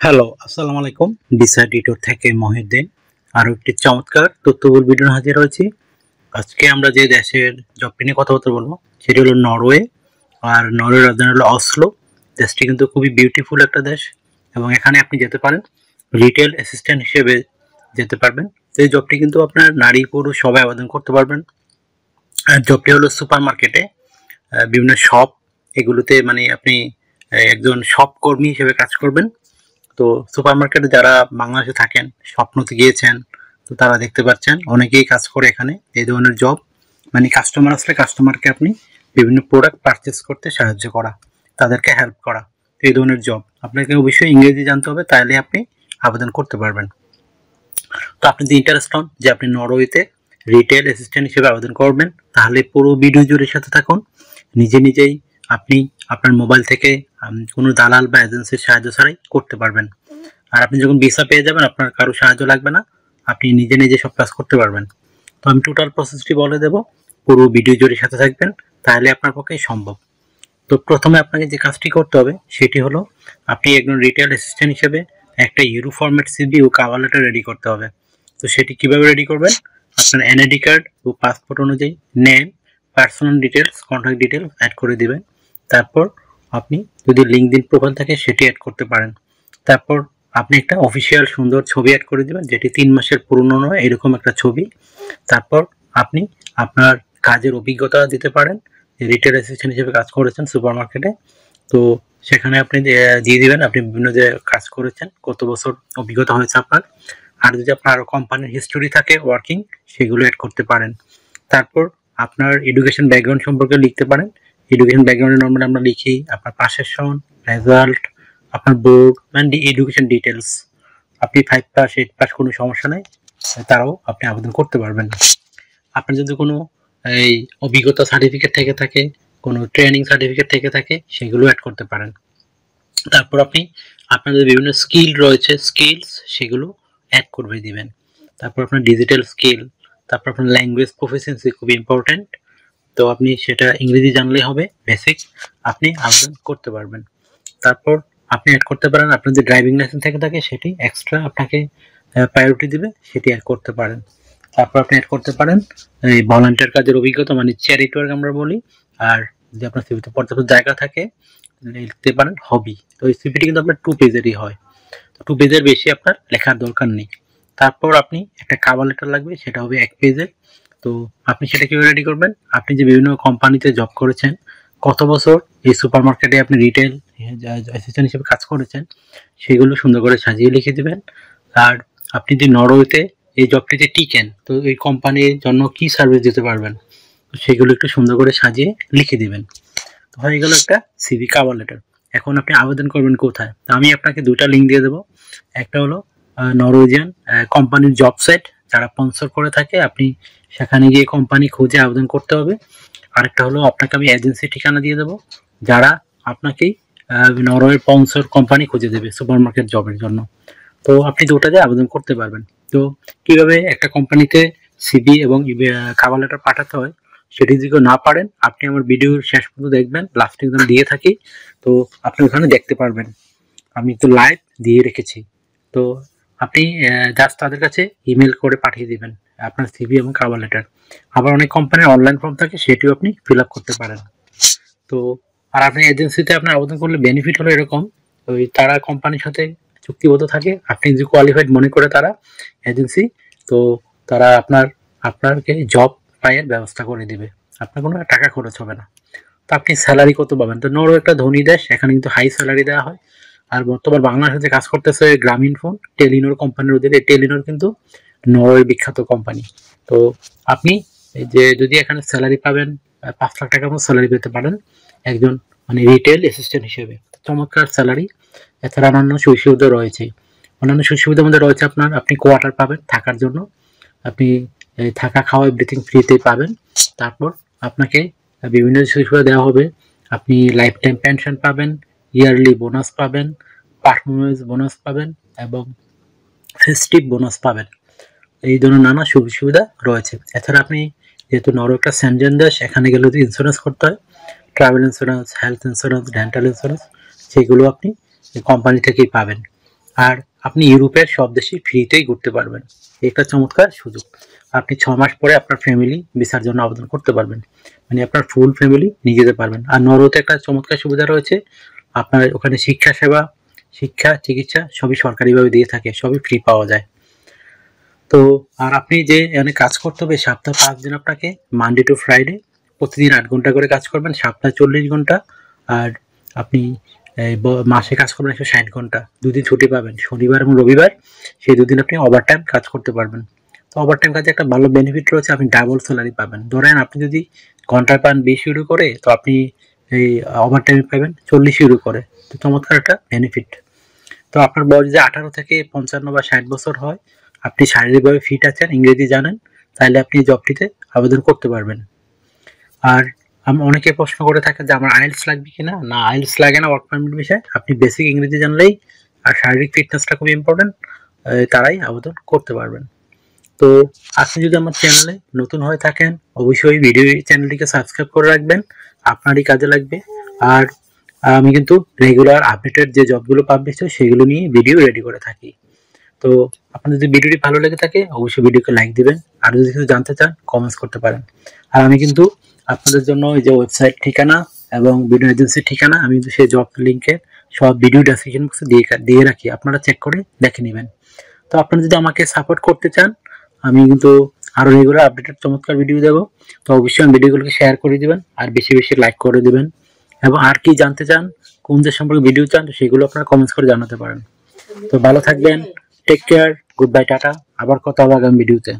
Hello আসসালামু আলাইকুম। Decide editor থেকে মহিউদ্দিন। আরও একটি চমৎকার তথ্যবহুল ভিডিও হাজির হয়েছি। আজকে আমরা যে দেশের জব নিয়ে কথাবার্তা বলব, সেটি হলো নরওয়ে। আর নরওয়ের রাজধানী হলো অসলো দেশটি কিন্তু খুবই বিউটিফুল একটা দেশ। এবং এখানে আপনি যেতে পারেন রিটেল অ্যাসিস্ট্যান্ট হিসেবে যেতে পারবেন। এই জবটি কিন্তু আপনার নারী, পুরুষ, সবাই আবেদন করতে পারবেন। আর জবটি হলো সুপার মার্কেটে বিভিন্ন শপ এগুলোতে মানে আপনি একজন শপ কর্মী হিসেবে কাজ করবেন। তো সুপার মার্কেটে যারা বাংলাদেশে থাকেন স্বপ্নতে গিয়েছেন, তো তারা দেখতে পাচ্ছেন, অনেকেই কাজ করে এখানে, এই ধরনের জব মানে কাস্টমার আসলে কাস্টমারকে আপনি বিভিন্ন প্রোডাক্ট পারচেস করতে সাহায্য করা, তাদেরকে হেল্প করা, এই ধরনের জব আপনাকে অবশ্যই ইংরেজি জানতে হবে তাহলে আপনি আবেদন করতে পারবেন। তো আপনি যদি ইন্টারেস্ট হন যে আপনি নরওয়েতে রিটেল অ্যাসিস্ট্যান্ট হিসেবে আবেদন করবেন, তাহলে পুরো ভিডিও জুড়ে সাথে থাকুন। নিজে নিজেই আপনি আপনার মোবাইল থেকে কোনো দালাল বা এজেন্সির সাহায্য ছাড়াই করতে পারবেন। আর আপনি যখন ভিসা পেয়ে যাবেন, আপনার কারও সাহায্য লাগবে না। আপনি নিজে নিজে সব কাজ করতে পারবেন। তো আমি টোটাল প্রসেসটি বলে দেব। পুরো ভিডিও জুড়ে সাথে থাকবেন, তাহলে আপনার পক্ষে সম্ভব। তো প্রথমে আপনাকে যে কাজটি করতে হবে, সেটি হলো আপনি একজন রিটেল অ্যাসিস্ট্যান্ট হিসেবে একটা ইউরো ফরম্যাট সিবি ও কাভার রেডি করতে হবে। তো সেটি কীভাবে রেডি করবেন? আপনার এনআইডি কার্ড ও পাসপোর্ট অনুযায়ী name personal details contact details add করে দিবেন। তারপর আপনি যদি লিঙ্কডিন প্রোফাইল থাকে সেটি অ্যাড করতে পারেন। তারপর আপনি একটা অফিসিয়াল সুন্দর ছবি অ্যাড করে দিবেন, যেটি তিন মাসের পুরনো নয়, এরকম একটা ছবি। তারপর আপনি আপনার কাজের অভিজ্ঞতা দিতে পারেন রিটেল অ্যাসিস্ট্যান্ট হিসেবে কাজ করেছেন সুপার মার্কেটে তো সেখানে আপনি দিয়ে- দিবেন, আপনি বিভিন্ন যে কাজ করেছেন, কত বছর অভিজ্ঞতা হয়েছে আপনার। আর যদি আপনার আরও কোম্পানির হিস্টোরি থাকে ওয়ার্কিং সেগুলো অ্যাড করতে পারেন। তারপর আপনার এডুকেশন ব্যাকগ্রাউন্ড সম্পর্কে লিখতে পারেন এডুকেশন ব্যাকগ্রাউন্ডে নর্মালি আমরা লিখি, আপনার পাশের সন রেজাল্ট আপনার বোর্ড মানে এডুকেশন ডিটেলস আপনি ফাইভ পাস এইট পাস কোনো সমস্যা নেই, তারাও আপনি আবেদন করতে পারবেন। আপনার যদি কোনো, এই অভিজ্ঞতা সার্টিফিকেট থেকে থাকে, কোনো ট্রেনিং সার্টিফিকেট থেকে থাকে, সেগুলো অ্যাড করতে পারেন। তারপর আপনি আপনাদের বিভিন্ন স্কিল রয়েছে স্কিলস সেগুলো অ্যাড করে দিবেন। তারপর আপনার ডিজিটাল স্কিল তারপর আপনার ল্যাঙ্গুয়েজ প্রফিসিয়েন্সি খুব ইম্পর্ট্যান্ট তো আপনি সেটা ইংরেজি জানলেই হবে বেসিক আপনি আবেদন করতে পারবেন। তারপর আপনি অ্যাড করতে পারেন, আপনার যে ড্রাইভিং লাইসেন্স থেকে থাকে সেটি এক্সট্রা আপনাকে প্রায়োরিটি দিবে, সেটি অ্যাড করতে পারেন। তারপর আপনি অ্যাড করতে পারেন, এই ভলান্টিয়ার কাজের অভিজ্ঞতা মানে চ্যারিটি ওয়ার্ক আমরা বলি, আর যদি আপনার সিভিতে পর্যাপ্ত জায়গা থাকে লিখতে পারেন হবি তো এই সিভিটি কিন্তু আপনার টু পেজেরই হয়। তো টু পেজের বেশি আপনার লেখার দরকার নেই। তারপর আপনি একটা কাভার লেটার লাগবে, সেটা হবে এক পেজের তো আপনি সেটা কীভাবে রেডি করবেন? আপনি যে বিভিন্ন কোম্পানিতে জব করেছেন, কত বছর এই সুপার মার্কেটে আপনি রিটেল অ্যাসিস্ট্যান্ট হিসেবে কাজ করেছেন, সেগুলো সুন্দর করে সাজিয়ে লিখে দেবেন। আর আপনি যদি নরওয়েতে এই জবটিতে টিকেন, তো এই কোম্পানির জন্য কি সার্ভিস দিতে পারবেন? সেগুলো একটু সুন্দর করে সাজিয়ে লিখে দিবেন। তো হয়ে গেল একটা সিভি কাভার লেটার এখন আপনি আবেদন করবেন কোথায়? তো আমি আপনাকে দুটা লিঙ্ক দিয়ে দেবো। একটা হলো নরওয়েজিয়ান কোম্পানির জব সাইট যারা স্পন্সর করে থাকে, আপনি সেখানে গিয়ে কোম্পানি খুঁজে আবেদন করতে হবে। আরেকটা হলো, আপনাকে আমি এজেন্সি ঠিকানা দিয়ে দেবো, যারা আপনাকেই নরওয়ের স্পন্সর কোম্পানি খুঁজে দেবে সুপার মার্কেট জবের জন্য। তো আপনি দুটাতে আবেদন করতে পারবেন। তো কীভাবে একটা কোম্পানিতে সিবি এবং কাভার লেটার পাঠাতে হয়, সেটি যদি না পারেন, আপনি আমার ভিডিওর শেষ পর্যন্ত দেখবেন লাস্টে একদম দিয়ে থাকি, তো আপনি ওখানে দেখতে পারবেন। আমি তো লাইভ দিয়ে রেখেছি। তো আপনি জাস্ট তাদের কাছে ইমেল করে পাঠিয়ে দিবেন, আপনার সিভি এবং কাভার লেটার আবার অনেক কোম্পানির অনলাইন ফর্ম থাকে, সেটিও আপনি ফিল করতে পারেন। তো, আর আপনি এজেন্সিতে আপনার আবেদন করলে বেনিফিট হলো এরকম, ওই তারা কোম্পানির সাথে চুক্তিবদ্ধ থাকে, আপনি যদি কোয়ালিফাইড মনে করে তারা এজেন্সি তো তারা আপনার, আপনাকে জব পাইয়ের ব্যবস্থা করে দিবে। আপনার কোনো টাকা খরচ হবে না। তো আপনি স্যালারি কত পাবেন? তো নরও একটা ধনী দেশ, এখানে কিন্তু হাই স্যালারি দেওয়া হয়। আর বর্তমান বাংলাদেশে যে কাজ করতেছে গ্রামীণ ফোন, টেলিনোর কোম্পানির অধীনে। টেলিনোর কিন্তু নরওয়ের বিখ্যাত কোম্পানি। তো আপনি যে যদি এখানে স্যালারি পাবেন পাঁচ লাখ টাকার মতো স্যালারি পেতে পারেন একজন মানে রিটেল অ্যাসিস্ট্যান্ট হিসেবে। চমৎকার স্যালারি এছাড়া অন্যান্য সুযোগ সুবিধা রয়েছে। অন্যান্য সুযোগ সুবিধার মধ্যে রয়েছে আপনার, আপনি কোয়ার্টার পাবেন থাকার জন্য। আপনি থাকা খাওয়া এভরিথিং ফ্রিতে পাবেন। তারপর আপনাকে বিভিন্ন সুযোগ সুবিধা দেওয়া হবে। আপনি লাইফ টাইম পেনশন পাবেন। ইয়ারলি বোনাস পাবেন পারফরমেন্স বোনাস পাবেন এবং ফেস্টিভ বোনাস পাবেন। এই ধরনের নানা সুযোগ সুবিধা রয়েছে। এছাড়া আপনি যেহেতু নর একটা স্যানজেন দেশ, এখানে গেলে যদি ইন্স্যুরেন্স করতে হয়। Travel insurance health insurance dental insurance সেগুলো আপনি কোম্পানি থেকেই পাবেন। আর আপনি ইউরোপের সব দেশে ফ্রিতেই ঘুরতে পারবেন। এটা চমৎকার সুযোগ। আপনি ছ মাস পরে আপনার ফ্যামিলি ভিসার জন্য আবেদন করতে পারবেন। মানে আপনার ফুল ফ্যামিলি নিয়ে যেতে পারবেন। আর নরওয়েতে একটা চমৎকার সুবিধা রয়েছে আপনার ওখানে শিক্ষা সেবা, শিক্ষা, চিকিৎসা সবই সরকারিভাবে দিয়ে থাকে, সবই ফ্রি পাওয়া যায়। তো আর আপনি যে এখানে কাজ করতে হবে, সপ্তাহ পাঁচ দিন আপনাকে মানডে টু ফ্রাইডে প্রতিদিন আট ঘণ্টা করে কাজ করবেন, সপ্তাহে চল্লিশ ঘণ্টা। আর আপনি মাসে কাজ করবেন একশো ষাট ঘণ্টা। দুদিন ছুটি পাবেন, শনিবার এবং রবিবার, সেই দুদিন আপনি ওভার টাইম কাজ করতে পারবেন। তো ওভার টাইম কাজে একটা ভালো বেনিফিট রয়েছে, আপনি ডাবল স্যালারি পাবেন। ধরেন আপনি যদি ঘন্টায় পান বিশ ইউরো করে, তো আপনি এই ওভার টাইম পাবেন চল্লিশ ইউরো করে। তো চমৎকার একটা বেনিফিট তো আপনার বয়স যে আঠারো থেকে পঞ্চান্ন বা ষাট বছর হয়, আপনি শারীরিকভাবে ফিট আছেন, ইংরেজি জানেন, তাহলে আপনি জবটিতে আবেদন করতে পারবেন। আর আমি, অনেকে প্রশ্ন করে থাকে যে, আমার আইএলস লাগবে কিনা? না আইএলস লাগে না ওয়ার্ক পারমিট বিষয়ে। আপনি বেসিক ইংরেজি জানলেই আর শারীরিক ফিটনেসটা খুব ইম্পর্টেন্ট তারাই আবেদন করতে পারবেন। তো আপনি যদি আমার চ্যানেলে নতুন হয়ে থাকেন, অবশ্যই ভিডিও চ্যানেলটিকে সাবস্ক্রাইব করে রাখবেন, আপনারই কাজে লাগবে। আর আমি কিন্তু রেগুলার আপডেটেড যে জবগুলো পাবলিশ হয়, সেগুলো নিয়ে ভিডিও রেডি করে থাকি। তো আপনার যদি ভিডিওটি ভালো লেগে থাকে, অবশ্যই ভিডিওকে লাইক দিবেন। আর যদি কিছু জানতে চান কমেন্টস করতে পারেন। আর আমি কিন্তু আপনাদের জন্য এই যে ওয়েবসাইট ঠিকানা এবং ভিডিও এজেন্সির ঠিকানা, আমি কিন্তু সেই জব লিঙ্কের সব ভিডিও ডেসক্রিপশন বক্সে দিয়ে দিয়ে রাখি। আপনারা চেক করে দেখে নেবেন। তো আপনারা যদি আমাকে সাপোর্ট করতে চান আমি কিন্তু আরও রেগুলার আপডেটের চমৎকার ভিডিও দেবো। তো অবশ্যই আমি ভিডিওগুলোকে শেয়ার করে দেবেন, আর বেশি বেশি লাইক করে দেবেন। এবং আর কি জানতে চান, কোন যে সম্পর্কে ভিডিও চান, তো সেগুলো আপনারা কমেন্টস করে জানাতে পারেন। তো ভালো থাকবেন take care good bye tata. আবার কথা হবে আগামী ভিডিওতে